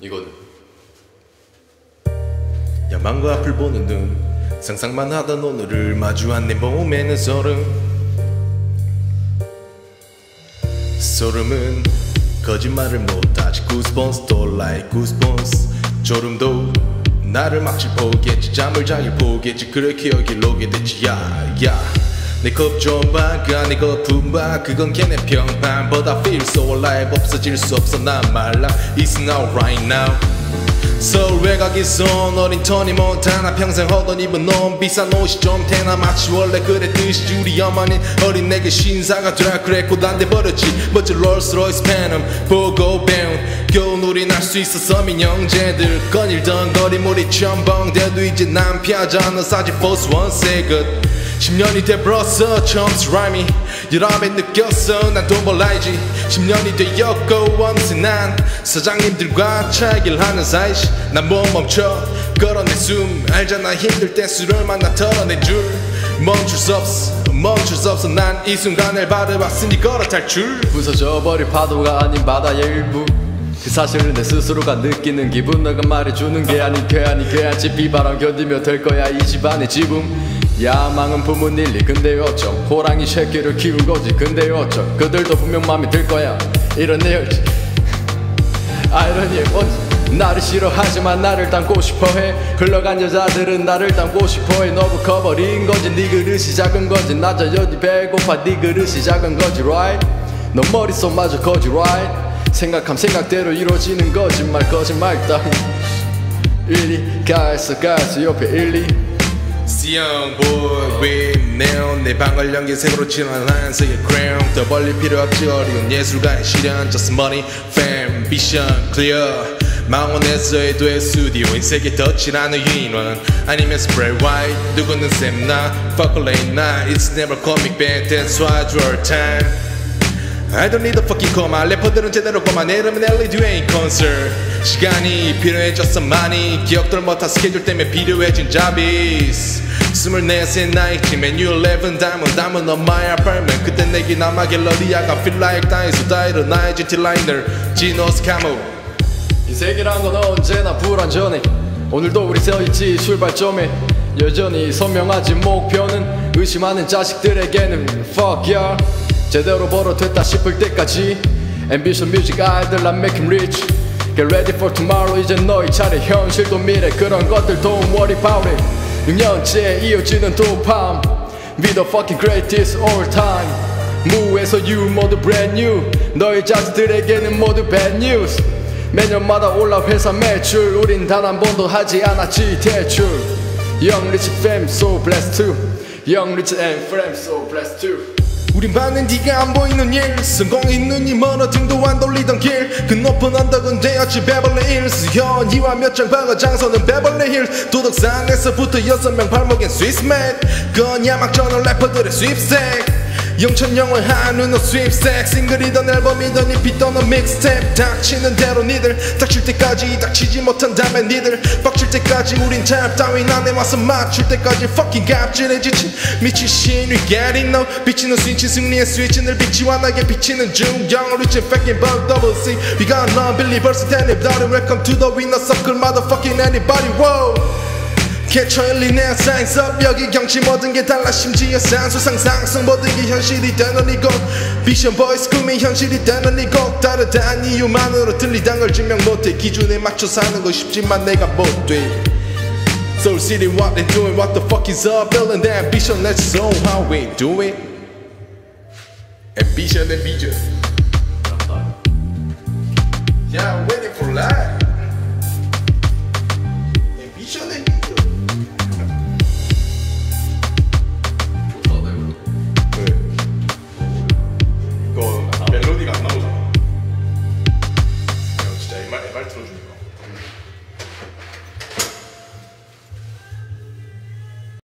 이거는 야망과 앞을 보는 눈 상상만 하던 오늘을 마주한 내 몸에는 소름. 소름은 거짓말을 못하지. Don't like goosebumps. 졸음도 나를 막질 보겠지. 잠을 자길 보겠지. 그래 기억이 오게 됐지. 야야 내 겁좀 봐, 그 안에 거품 봐. 그건 걔네 평판. But I feel so alive. 없어질 수 없어 난 말라. It's now right now. 서울 외곽에서 어린 터니 몬타나. 평생 허던 입은 놈. 비싼 옷이 좀 되나? 마치 원래 그랬듯이 우리 어머니 어린 내게 신사가 되라 그랬고 난데 버렸지. 멋진 롤스로이스 팬엄 보고 배운 겨우 놀이 날수 있었어 민영재들. 거닐던 거리몰이 첨벙대도 이제 난 피하잖아. 사지 포스 원세 끝 10년이 돼버렸어 처음 스라임이 여름에 느꼈어. 난 돈 벌라야지. 10년이 되었고 어느새 난 사장님들과 차이길 하는 사이시. 난 못 멈춰. 걸어내 숨. 알잖아. 힘들 때 술을 만나 털어내 줄. 멈출 수 없어. 멈출 수 없어. 난 이 순간을 바라봤으니 걸어 탈출 부서져 버릴 파도가 아닌 바다의 일부. 그 사실을 내 스스로가 느끼는 기분. 너가 말해주는 게 아닌 괴한이 괴한지 비바람 견디며 될 거야. 이 집안의 지붕 야망은 부문 일리. 근데 어쩜 호랑이 새끼를 키운 거지. 근데 어쩜 그들도 분명 마음에 들 거야. 이런 내 열지. 아이러니의 뭔지. 나를 싫어하지만 나를 닮고 싶어해. 흘러간 여자들은 나를 닮고 싶어해. 너무 커버린 거지. 네 그릇이 작은 거지. 낮아 여기 배고파. 네 그릇이 작은 거지. Right? 너 머릿속마저 거지. Right? 생각함 생각대로 이루어지는 거짓말 거짓말 따위. 이리 가있어. 가있어. 옆에 일리 Young boy with neon 내 방을 연기색으로 칠한 한색의 crown 더 벌릴 필요 없지 어려운 예술가의 시련 Just money, fame, vision, clear 망원에서의 돼 스튜디오 인색에 덧칠하는 인원 아니면 spray white 누구는 쌤나 fuck late night It's never comic band that's why I draw time I don't need a fucking coma 래퍼들은 제대로 고마 내 이름은 LED ain't concert. 시간이 필요해졌어 많이. 기억들 못한 스케줄 때문에 필요해진 자비스 스물넷의 나이쯤에 New 11 담은 담은 on my apartment. 그때 내게 남아 갤러리아가 feel like 다이소 다 일어나야지 till 라이너 지노스 카모 인생이란 건 언제나 불완전해. 오늘도 우리 서있지 출발점에. 여전히 선명하지 목표는. 의심하는 자식들에게는. Fuck yeah 제대로 벌어됐다 싶을 때까지 Ambition music 아이들 I'm making rich Get ready for tomorrow 이제 너희 차례 현실도 미래 그런 것들 don't worry about it 6년째 이어지는 도팜 Be the fucking greatest all time 무에서 you 모두 brand new 너희 자식들에게는 모두 bad news 매년마다 올라 회사 매출 우린 단 한 번도 하지 않았지 대출 Young rich fam so blessed too Young rich and fam so blessed too 우린 받는 네가 안 보이는 일. 성공의 눈이 멀어 등도 안 돌리던 길. 그 높은 언덕은 되었지 베벌리 힐스 현이와 몇장 방어 장소는 베벌리 힐 도덕산에서부터 여섯 명 발목엔 스위스맨 그건 야망 전원 래퍼들의 스윕색 영천영을 한우는 스윕색 싱글이던 앨범이던 입히던 믹스테이프 닥치는 대로 니들 닥칠 때까지 닥치지 못한다면 니들 빡칠 때까지 우린 탑 따윈 안에 와서 맞출 때까지 fucking 갑질에 지친 미친 신 we getting no 비치는 스위치 승리의 스위치를 빛이와 나게 비치는 중경 리치 fucking bug double C we got non-believers and everybody welcome to the winner circle motherfucking anybody whoa 개처일리 내 사인스 업 여기 경치 모든 게 달라 심지어 산수 상상성 모든 게 현실이 되는 이곳 비션 보이스 꿈이 현실이 되는 이곳 다르다는 이유만으로 들리단 걸 증명 못해 기준에 맞춰 사는 거 쉽지만 내가 못돼 Soul City what they doing what the fuck is up building the ambition let's show how we do it Ambition and vision Yeah I'm waiting for life